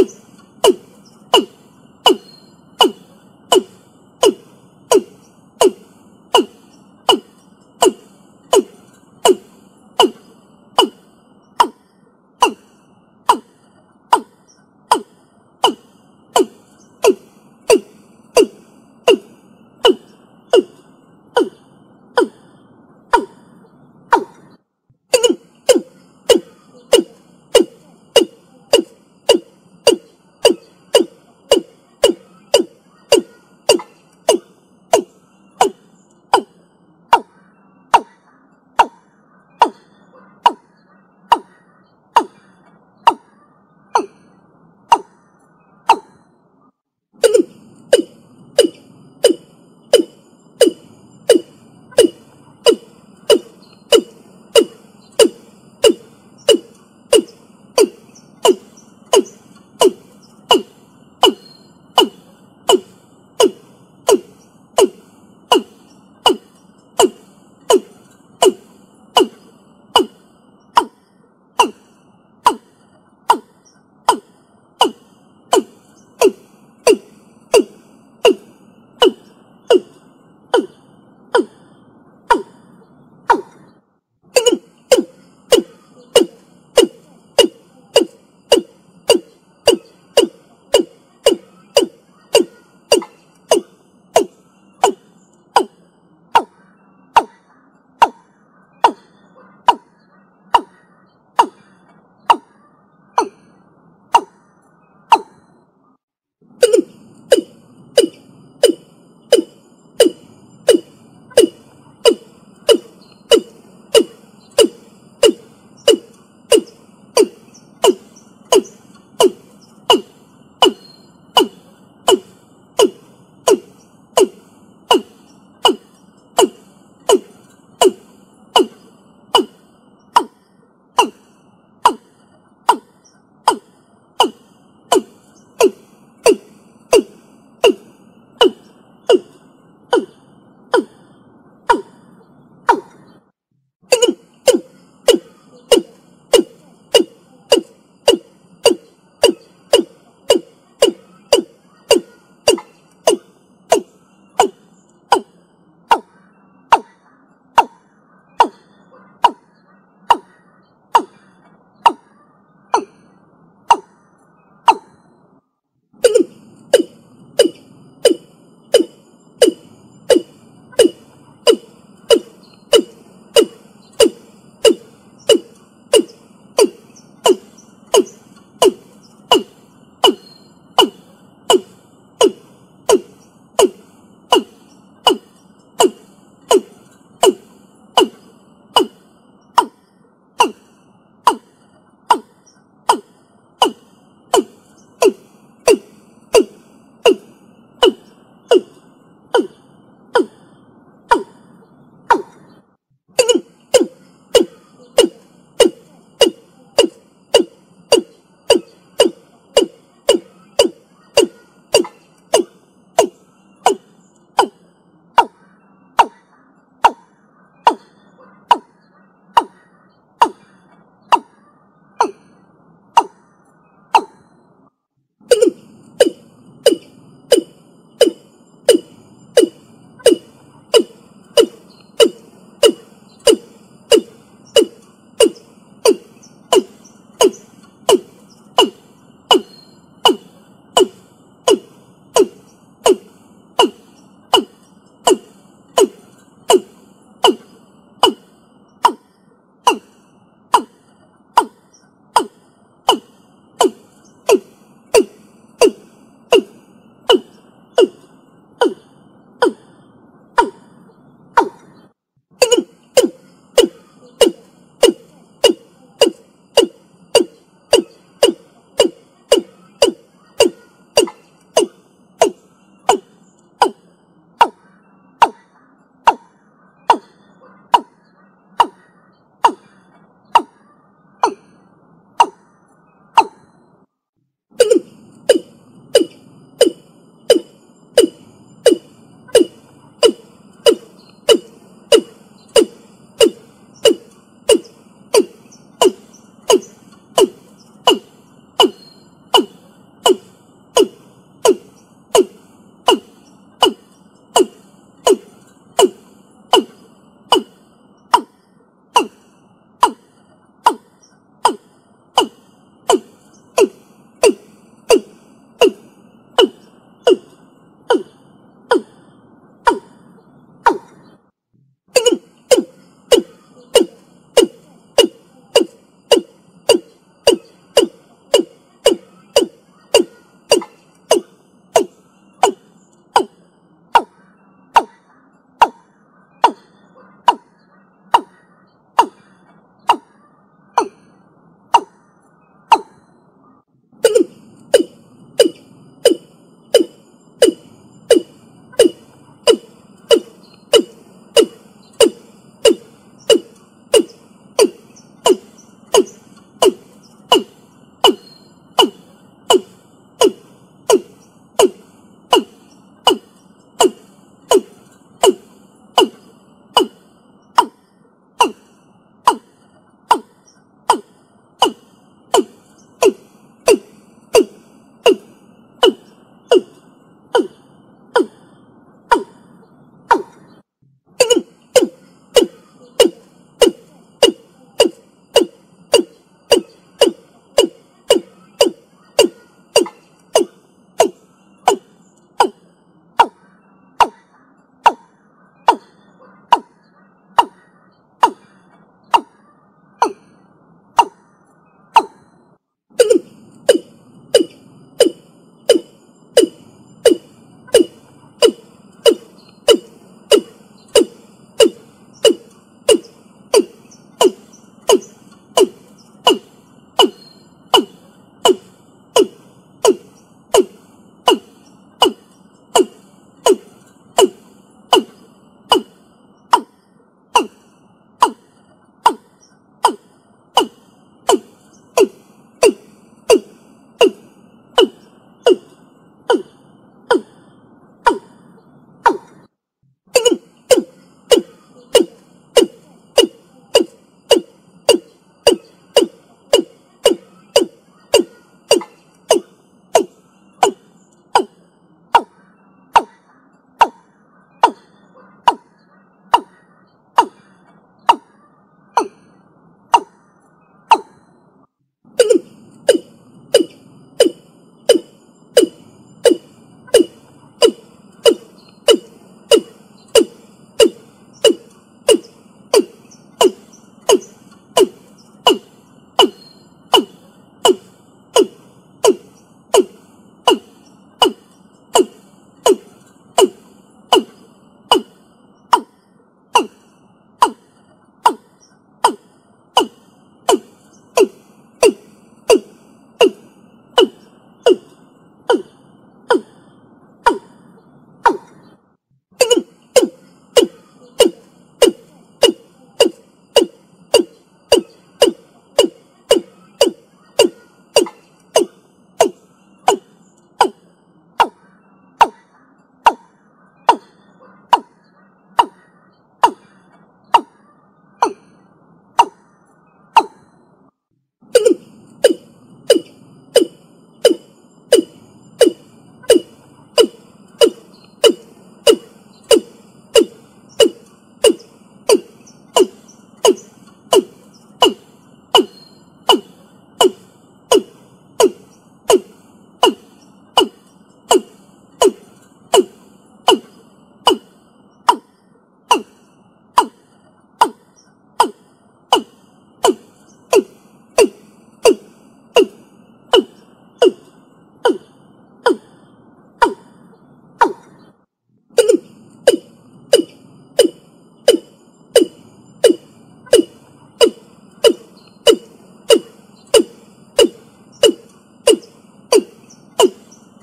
Oh! Oh!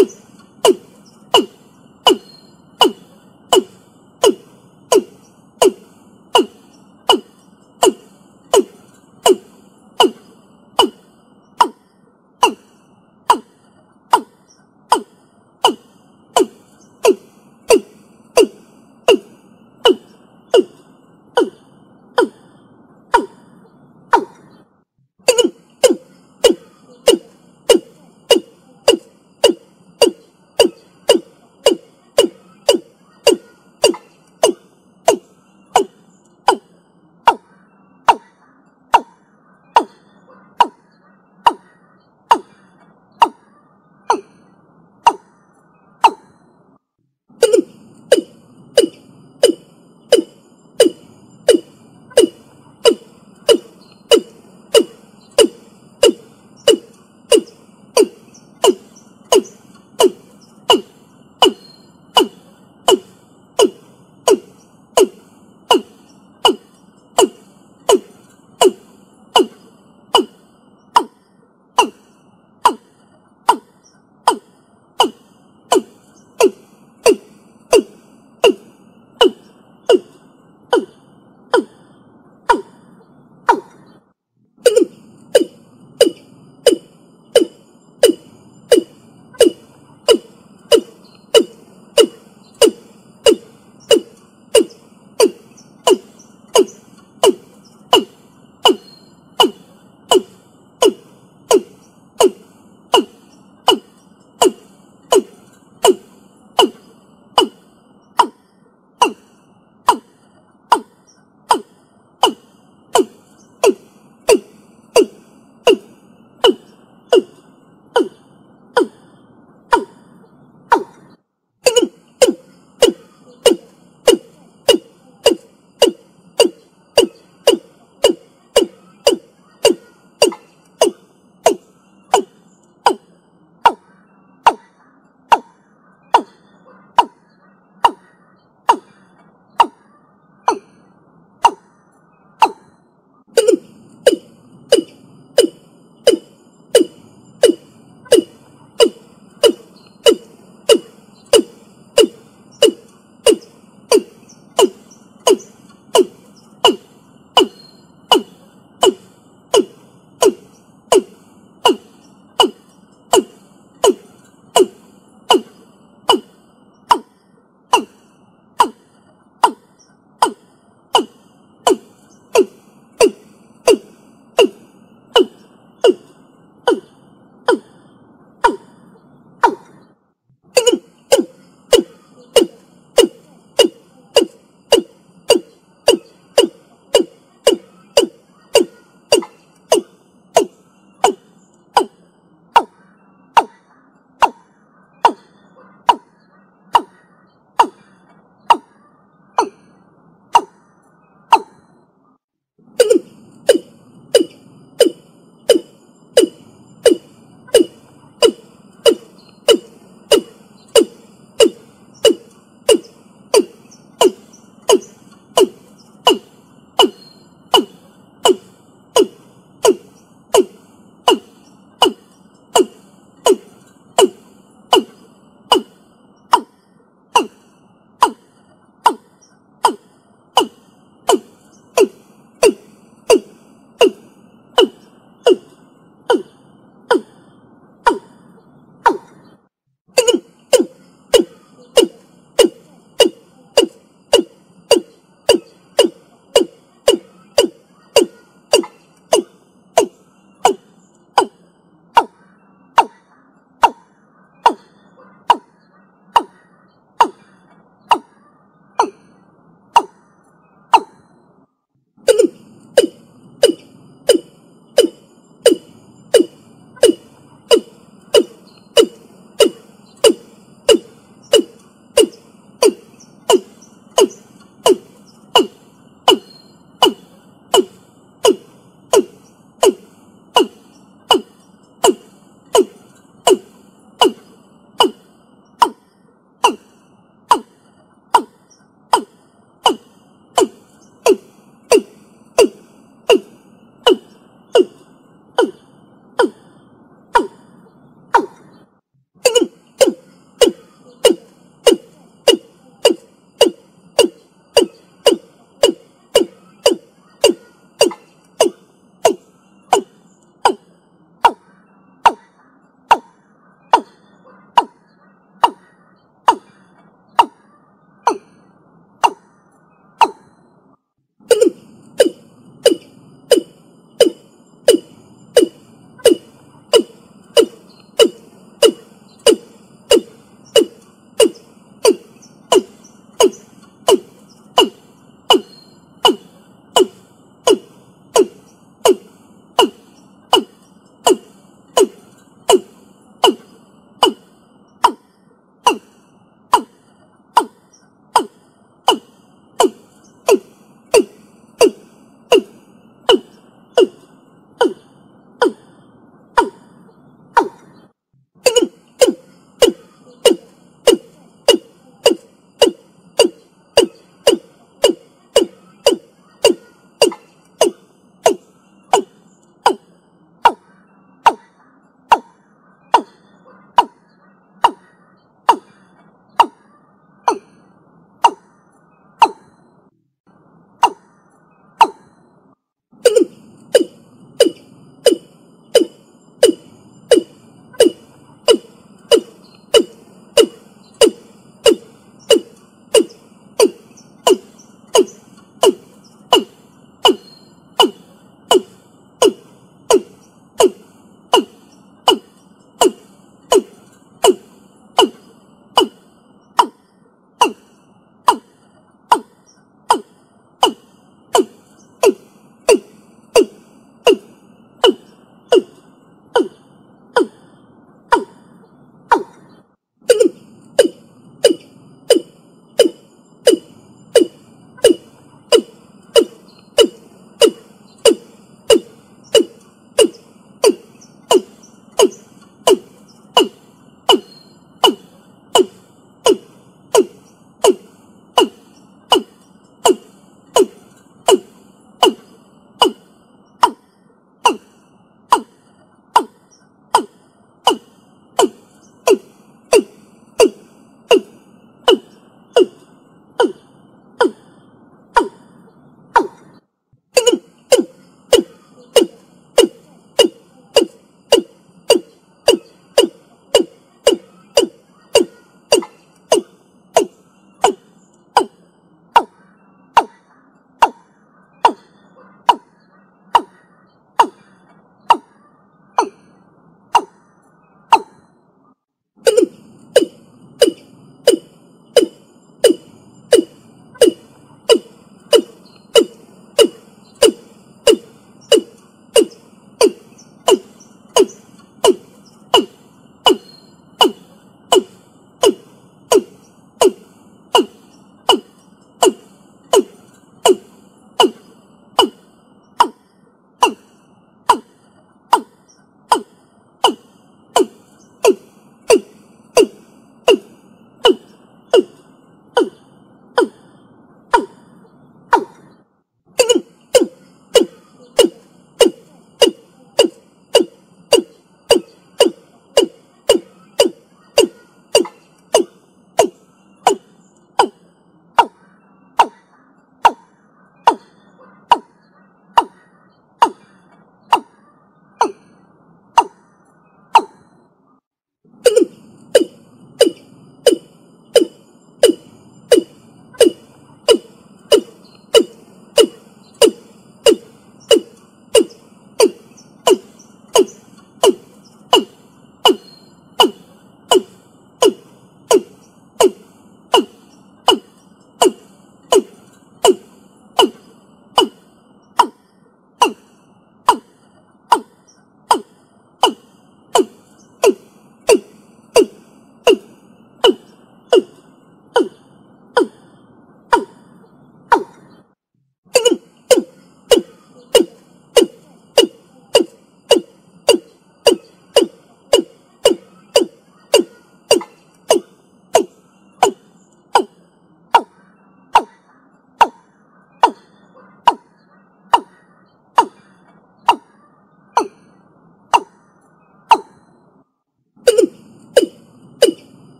Hey!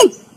Hey!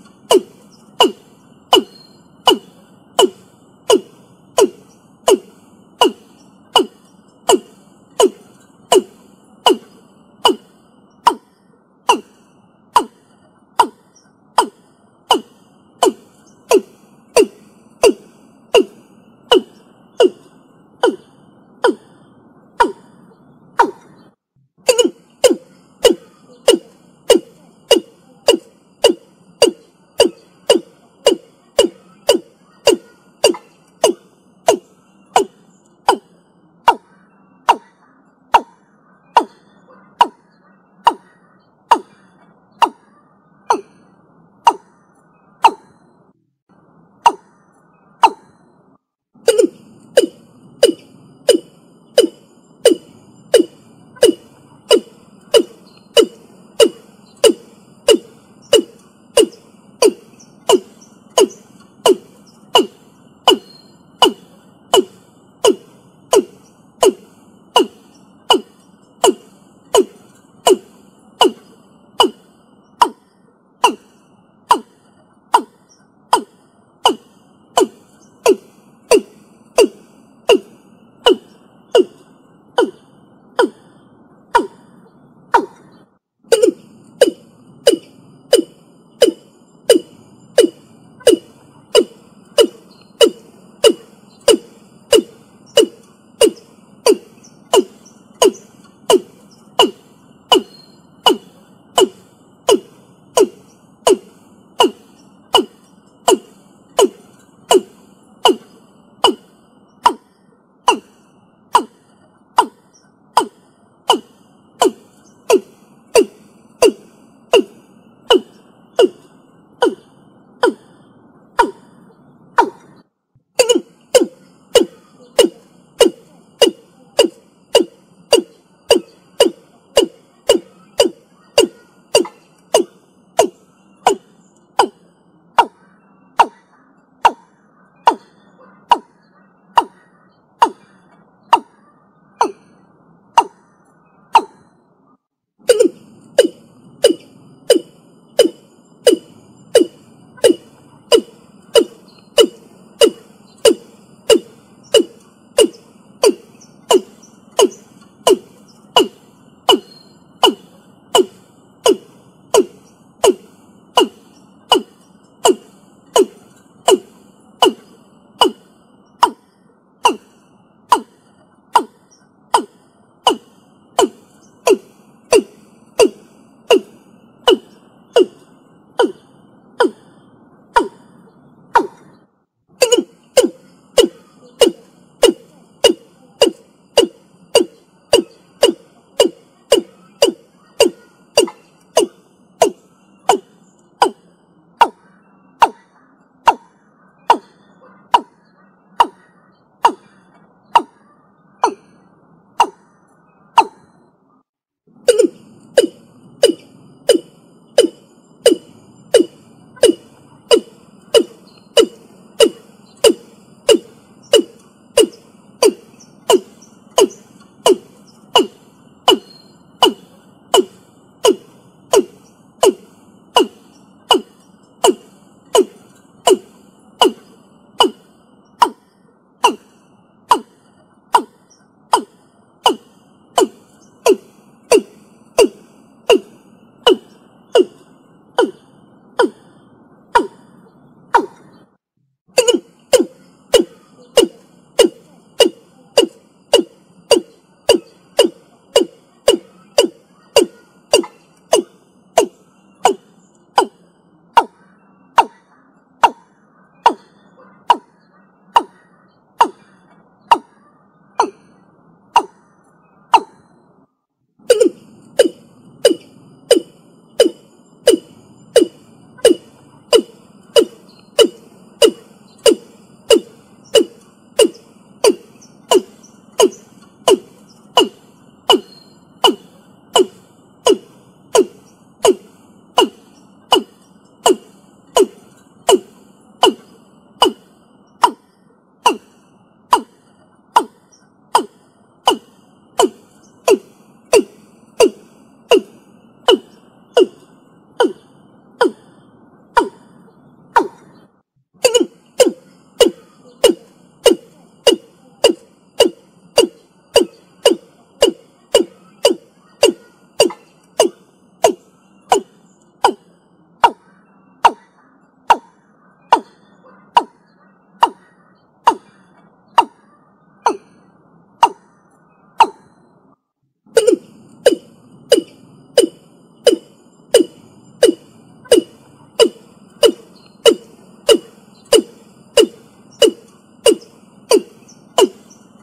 Oh!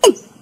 Oh!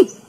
Oh!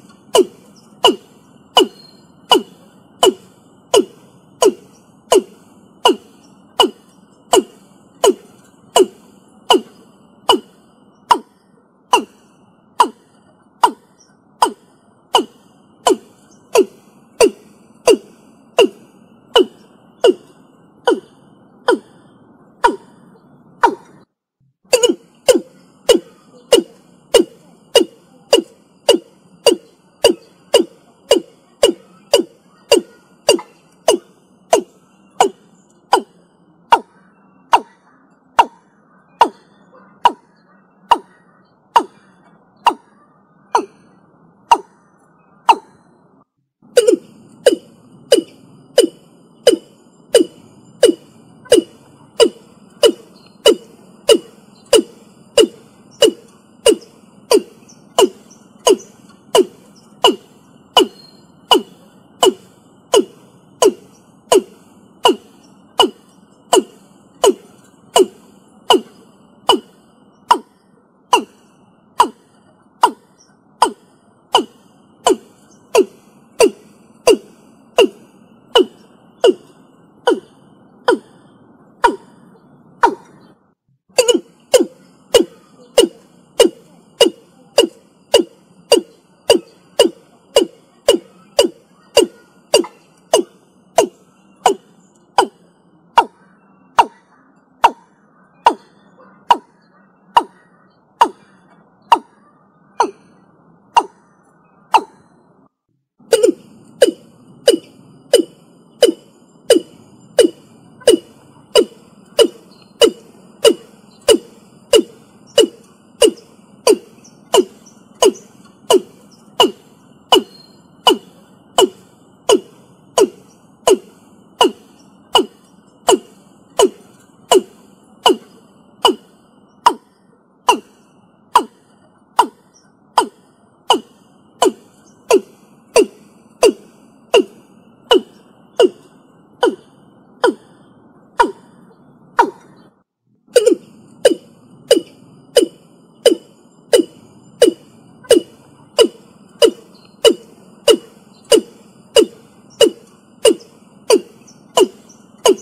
Hey,